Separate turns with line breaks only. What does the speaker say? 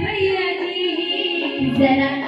भैया जी जरा ऐसे नहीं